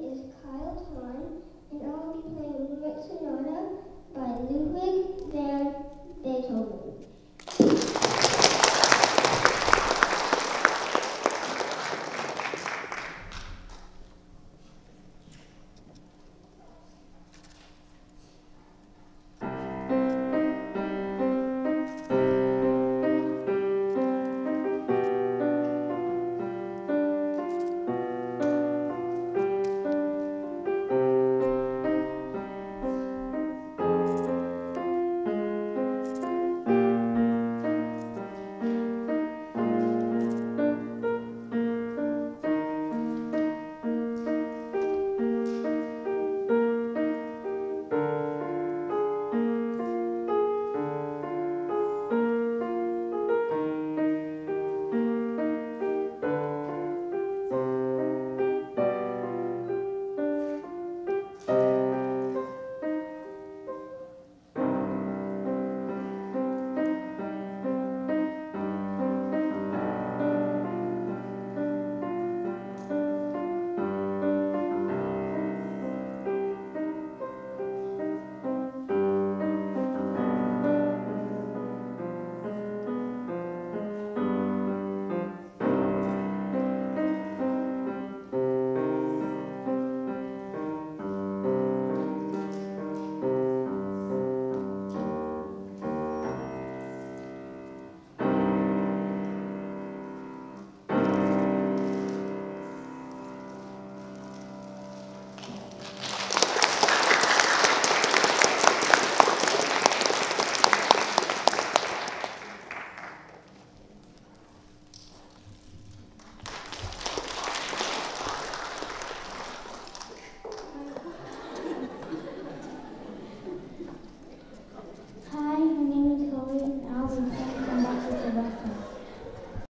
is Kyle Ton, and I'll be playing Moonlight Sonata